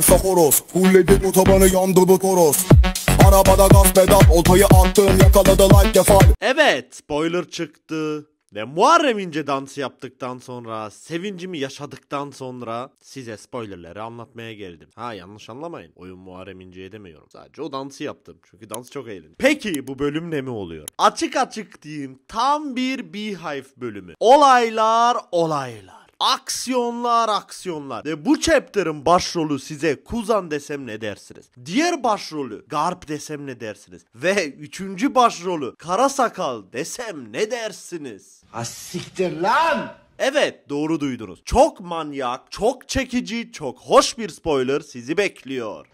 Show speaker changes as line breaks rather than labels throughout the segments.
horoz Fulledik otobanı yandı bu toros Arabada gaz pedal oltayı attım yakaladı like kefal
Evet spoiler çıktı. Ve Muharrem İnce dansı yaptıktan sonra, sevincimi yaşadıktan sonra size spoilerleri anlatmaya geldim. Ha yanlış anlamayın. Oyun Muharrem İnce'ye demiyorum. Sadece o dansı yaptım. Çünkü dans çok eğlenceli. Peki bu bölüm ne mi oluyor? Açık açık diyeyim tam bir Beehive bölümü. Olaylar olaylar. Aksiyonlar aksiyonlar. Ve bu chapter'ın başrolü size Kuzan desem ne dersiniz? Diğer başrolü Garp desem ne dersiniz? Ve üçüncü başrolü Kara Sakal desem ne dersiniz?
Ha siktir lan!
Evet doğru duydunuz. Çok manyak, çok çekici, çok hoş bir spoiler sizi bekliyor.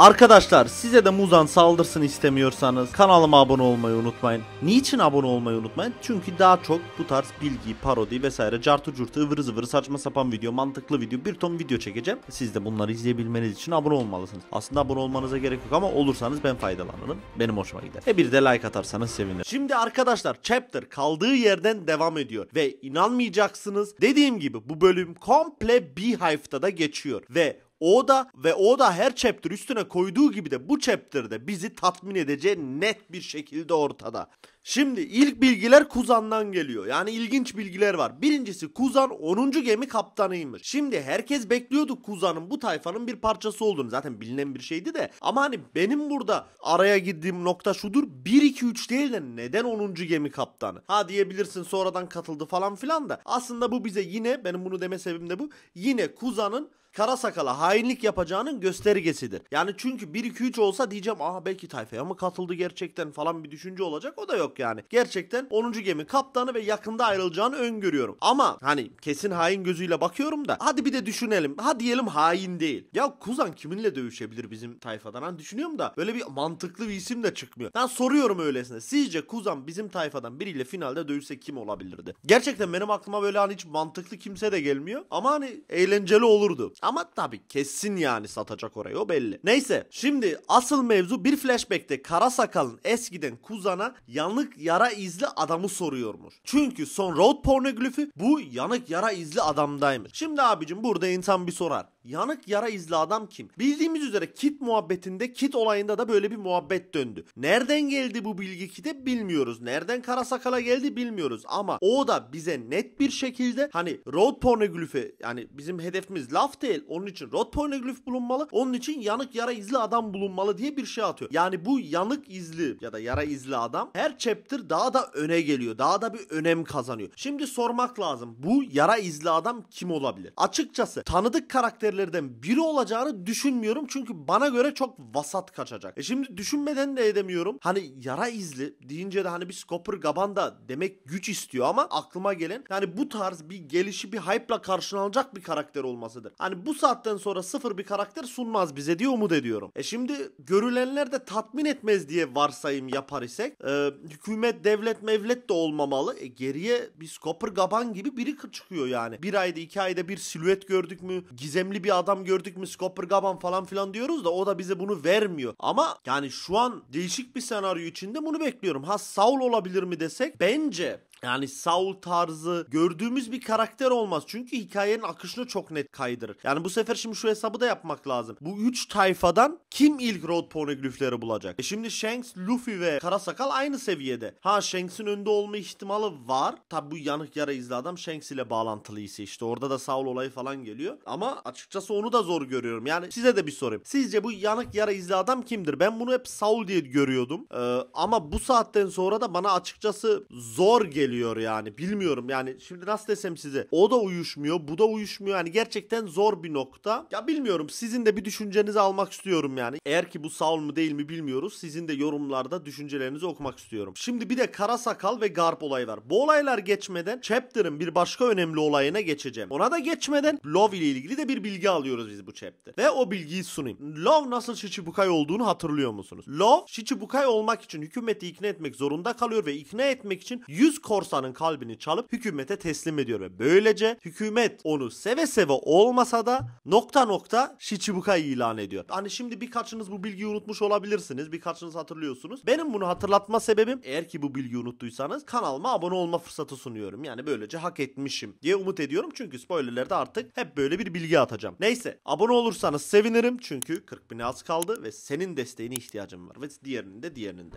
Arkadaşlar size de Muzan saldırsın istemiyorsanız kanalıma abone olmayı unutmayın. Niçin abone olmayı unutmayın? Çünkü daha çok bu tarz bilgi, parodi vesaire cartı curtu ıvır zıvır saçma sapan video, mantıklı video bir ton video çekeceğim. Siz de bunları izleyebilmeniz için abone olmalısınız. Aslında abone olmanıza gerek yok ama olursanız ben faydalanırım. Benim hoşuma gider. E bir de like atarsanız sevinirim. Şimdi arkadaşlar chapter kaldığı yerden devam ediyor. Ve inanmayacaksınız dediğim gibi bu bölüm komple Beehive'da da geçiyor. Ve o da ve o da her chapter üstüne koyduğu gibi de bu chapter'da bizi tatmin edeceği net bir şekilde ortada. Şimdi ilk bilgiler Kuzan'dan geliyor. Yani ilginç bilgiler var. Birincisi Kuzan 10. gemi kaptanıymış. Şimdi herkes bekliyordu Kuzan'ın bu tayfanın bir parçası olduğunu. Zaten bilinen bir şeydi de. Ama hani benim burada araya girdiğim nokta şudur. 1-2-3 değil de neden 10. gemi kaptanı? Ha diyebilirsin sonradan katıldı falan filan da. Aslında bu bize yine benim bunu deme sebebim de bu. Yine Kuzan'ın kara sakala hainlik yapacağının göstergesidir. Yani çünkü 1-2-3 olsa diyeceğim aha belki tayfaya mı katıldı gerçekten falan bir düşünce olacak. O da yok yani. Gerçekten 10. gemi kaptanı ve yakında ayrılacağını öngörüyorum. Ama hani kesin hain gözüyle bakıyorum da hadi bir de düşünelim. Ha diyelim hain değil. Ya Kuzan kiminle dövüşebilir bizim tayfadan? Hani düşünüyorum da böyle bir mantıklı bir isim de çıkmıyor. Ben soruyorum öylesine. Sizce Kuzan bizim tayfadan biriyle finalde dövüşse kim olabilirdi? Gerçekten benim aklıma böyle hani hiç mantıklı kimse de gelmiyor. Ama hani eğlenceli olurdu. Ama tabii kesin yani satacak orayı o belli. Neyse şimdi asıl mevzu bir flashback'te Kara Sakal'ın eskiden Kuzan'a yanık yara izli adamı soruyormuş. Çünkü son road pornoglifi bu yanık yara izli adamdaymış. Şimdi abicim burada insan bir sorar. Yanık yara izli adam kim? Bildiğimiz üzere kit muhabbetinde kit olayında da böyle bir muhabbet döndü. Nereden geldi bu bilgi kite bilmiyoruz. Nereden kara sakala geldi bilmiyoruz. Ama o da bize net bir şekilde hani road pornoglifi yani bizim hedefimiz laf değil. Onun için road pornoglif bulunmalı. Onun için yanık yara izli adam bulunmalı diye bir şey atıyor. Yani bu yanık izli ya da yara izli adam her chapter daha da öne geliyor. Daha da bir önem kazanıyor. Şimdi sormak lazım. Bu yara izli adam kim olabilir? Açıkçası tanıdık karakterlerden biri olacağını düşünmüyorum. Çünkü bana göre çok vasat kaçacak. E şimdi düşünmeden de edemiyorum. Hani yara izli deyince de hani bir Scopper Gaban da demek güç istiyor ama aklıma gelen yani bu tarz bir gelişi bir hype'la karşılanacak bir karakter olmasıdır. Hani bu saatten sonra sıfır bir karakter sunmaz bize diye umut ediyorum. E şimdi görülenler de tatmin etmez diye varsayım yapar isek e, hükümet devlet mevlet de olmamalı. E geriye bir Scopper Gaban gibi biri çıkıyor yani. Bir ayda iki ayda bir silüet gördük mü? Gizemli bir adam gördük mü? Scopper Gaban falan filan diyoruz da o da bize bunu vermiyor. Ama yani şu an değişik bir senaryo içinde bunu bekliyorum. Ha Saul olabilir mi desek bence yani Saul tarzı gördüğümüz bir karakter olmaz. Çünkü hikayenin akışını çok net kaydırır. Yani bu sefer şimdi şu hesabı da yapmak lazım. Bu 3 tayfadan kim ilk road pornoglifleri bulacak? E şimdi Shanks, Luffy ve Karasakal aynı seviyede. Ha Shanks'in önde olma ihtimali var. Tabi bu yanık yara izli adam Shanks ile bağlantılıysa işte orada da Saul olayı falan geliyor. Ama açıkçası onu da zor görüyorum. Yani size de bir sorayım. Sizce bu yanık yara izli adam kimdir? Ben bunu hep Saul diye görüyordum. Ee, ama bu saatten sonra da bana açıkçası zor geliyor geliyor yani. Bilmiyorum yani şimdi nasıl desem size. O da uyuşmuyor, bu da uyuşmuyor. Yani gerçekten zor bir nokta. Ya bilmiyorum sizin de bir düşüncenizi almak istiyorum yani. Eğer ki bu Saul mu değil mi bilmiyoruz. Sizin de yorumlarda düşüncelerinizi okumak istiyorum. Şimdi bir de Kara Sakal ve Garp olayı var. Bu olaylar geçmeden Chapter'ın bir başka önemli olayına geçeceğim. Ona da geçmeden Love ile ilgili de bir bilgi alıyoruz biz bu chapter. Ve o bilgiyi sunayım. Love nasıl Shichibukai olduğunu hatırlıyor musunuz? Love Shichibukai olmak için hükümeti ikna etmek zorunda kalıyor ve ikna etmek için 100 kor korsanın kalbini çalıp hükümete teslim ediyor ve böylece hükümet onu seve seve olmasa da nokta nokta Shichibuka ilan ediyor. Hani şimdi birkaçınız bu bilgiyi unutmuş olabilirsiniz. Birkaçınız hatırlıyorsunuz. Benim bunu hatırlatma sebebim eğer ki bu bilgiyi unuttuysanız kanalıma abone olma fırsatı sunuyorum. Yani böylece hak etmişim diye umut ediyorum. Çünkü spoilerlerde artık hep böyle bir bilgi atacağım. Neyse abone olursanız sevinirim. Çünkü 40 bine az kaldı ve senin desteğine ihtiyacım var. Ve diğerinin de diğerinin de.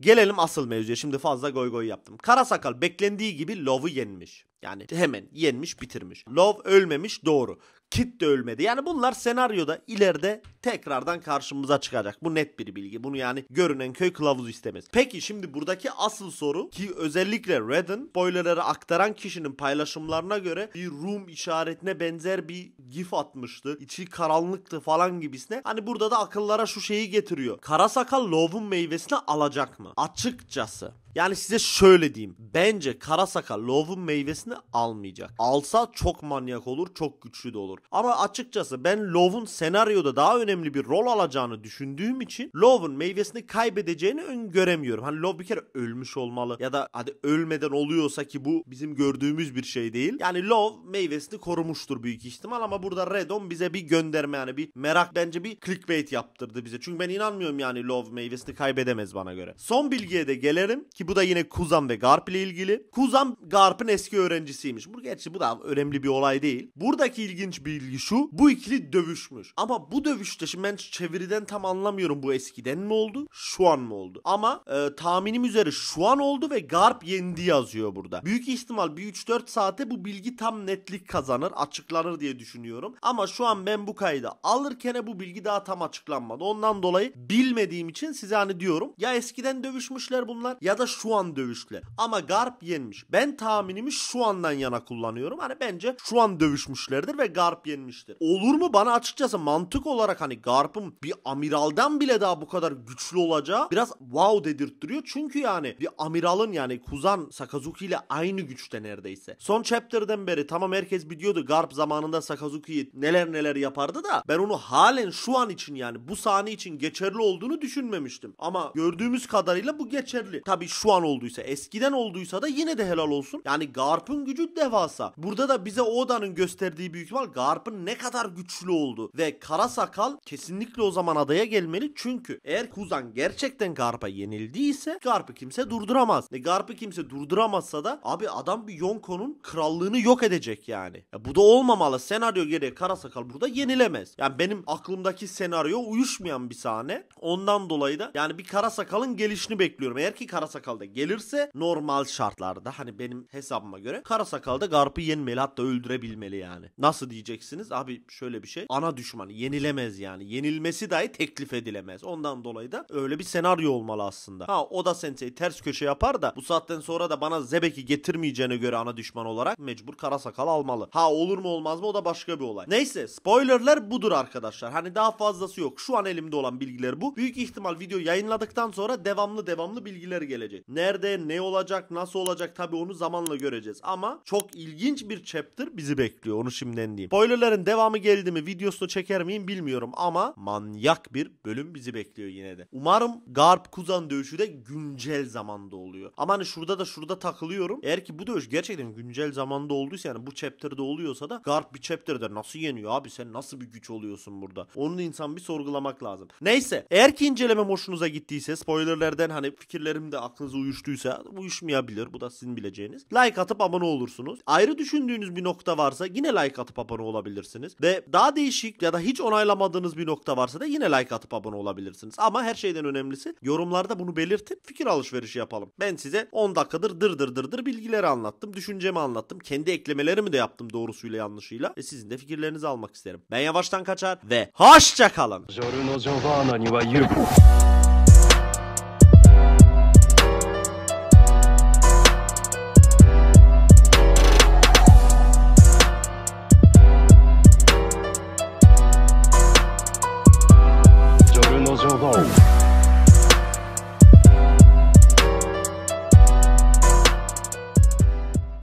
Gelelim asıl mevzuya. Şimdi fazla goy goy yaptım. Kara sakal beklendiği gibi Love'u yenmiş. Yani hemen yenmiş bitirmiş. Love ölmemiş doğru. Kit de ölmedi. Yani bunlar senaryoda ileride tekrardan karşımıza çıkacak. Bu net bir bilgi. Bunu yani görünen köy kılavuzu istemez. Peki şimdi buradaki asıl soru ki özellikle Red'in spoilerları aktaran kişinin paylaşımlarına göre bir room işaretine benzer bir gif atmıştı. İçi karanlıktı falan gibisine. Hani burada da akıllara şu şeyi getiriyor. Kara sakal Love'un meyvesini alacak mı? Açıkçası yani size şöyle diyeyim. Bence kara sakal Love'un meyvesini almayacak. Alsa çok manyak olur, çok güçlü de olur. Ama açıkçası ben Love'un senaryoda daha önemli bir rol alacağını düşündüğüm için Love'un meyvesini kaybedeceğini öngöremiyorum. Hani Love bir kere ölmüş olmalı ya da hadi ölmeden oluyorsa ki bu bizim gördüğümüz bir şey değil. Yani Love meyvesini korumuştur büyük ihtimal ama burada Redon bize bir gönderme yani bir merak bence bir clickbait yaptırdı bize. Çünkü ben inanmıyorum yani Love meyvesini kaybedemez bana göre. Son bilgiye de gelelim ki bu da yine Kuzan ve Garp ile ilgili. Kuzan Garp'ın eski öğrencisiymiş. Bu gerçi bu da önemli bir olay değil. Buradaki ilginç bilgi şu. Bu ikili dövüşmüş. Ama bu dövüşte şimdi ben çeviriden tam anlamıyorum bu eskiden mi oldu? Şu an mı oldu? Ama e, tahminim üzere şu an oldu ve Garp yendi yazıyor burada. Büyük ihtimal bir 3-4 saate bu bilgi tam netlik kazanır, açıklanır diye düşünüyorum. Ama şu an ben bu kaydı alırken bu bilgi daha tam açıklanmadı. Ondan dolayı bilmediğim için size hani diyorum. Ya eskiden dövüşmüşler bunlar ya da şu an dövüştüler. Ama Garp yenmiş. Ben tahminimi şu andan yana kullanıyorum. Hani bence şu an dövüşmüşlerdir ve Garp yenmiştir. Olur mu bana açıkçası mantık olarak hani Garp'ın bir amiraldan bile daha bu kadar güçlü olacağı biraz wow dedirttiriyor. Çünkü yani bir amiralın yani Kuzan Sakazuki ile aynı güçte neredeyse. Son chapter'dan beri tamam herkes biliyordu Garp zamanında Sakazuki'yi neler neler yapardı da ben onu halen şu an için yani bu sahne için geçerli olduğunu düşünmemiştim. Ama gördüğümüz kadarıyla bu geçerli. Tabi şu an olduysa eskiden olduysa da yine de helal olsun. Yani Garp'ın gücü devasa. Burada da bize Oda'nın gösterdiği büyük ihtimal Garp'ın ne kadar güçlü oldu. Ve Kara Sakal kesinlikle o zaman adaya gelmeli. Çünkü eğer Kuzan gerçekten Garp'a yenildiyse Garp'ı kimse durduramaz. E Garp'ı kimse durduramazsa da abi adam bir Yonko'nun krallığını yok edecek yani. Ya bu da olmamalı. Senaryo gereği Kara Sakal burada yenilemez. Yani benim aklımdaki senaryo uyuşmayan bir sahne. Ondan dolayı da yani bir Kara Sakal'ın gelişini bekliyorum. Eğer ki Kara Sakal gelirse normal şartlarda hani benim hesabıma göre Kara Sakal da Garp'ı yenmeli hatta öldürebilmeli yani. Nasıl diyeceksiniz? Abi şöyle bir şey. Ana düşmanı yenilemez yani. Yenilmesi dahi teklif edilemez. Ondan dolayı da öyle bir senaryo olmalı aslında. Ha o da Sensei ters köşe yapar da bu saatten sonra da bana Zebek'i getirmeyeceğine göre ana düşman olarak mecbur Kara Sakal almalı. Ha olur mu olmaz mı o da başka bir olay. Neyse spoilerler budur arkadaşlar. Hani daha fazlası yok. Şu an elimde olan bilgiler bu. Büyük ihtimal video yayınladıktan sonra devamlı devamlı bilgiler gelecek. Nerede, ne olacak, nasıl olacak tabi onu zamanla göreceğiz. Ama çok ilginç bir chapter bizi bekliyor. Onu şimdiden diyeyim. Spoilerlerin devamı geldi mi videosunu çeker miyim bilmiyorum ama manyak bir bölüm bizi bekliyor yine de. Umarım Garp Kuzan dövüşü de güncel zamanda oluyor. Ama hani şurada da şurada takılıyorum. Eğer ki bu dövüş gerçekten güncel zamanda olduysa yani bu chapter'da oluyorsa da Garp bir chapter'da nasıl yeniyor abi sen nasıl bir güç oluyorsun burada? Onu insan bir sorgulamak lazım. Neyse eğer ki inceleme hoşunuza gittiyse spoilerlerden hani fikirlerim de aklınıza uyuştuysa uyuşmayabilir. Bu da sizin bileceğiniz. Like atıp abone olursunuz. Ayrı düşündüğünüz bir nokta varsa yine like atıp abone olabilirsiniz. Ve daha değişik ya da hiç onaylamadığınız bir nokta varsa da yine like atıp abone olabilirsiniz. Ama her şeyden önemlisi yorumlarda bunu belirtin. Fikir alışverişi yapalım. Ben size 10 dakikadır dır dır dır dır bilgileri anlattım. Düşüncemi anlattım. Kendi eklemelerimi de yaptım doğrusuyla yanlışıyla. Ve sizin de fikirlerinizi almak isterim. Ben yavaştan kaçar ve hoşça kalın.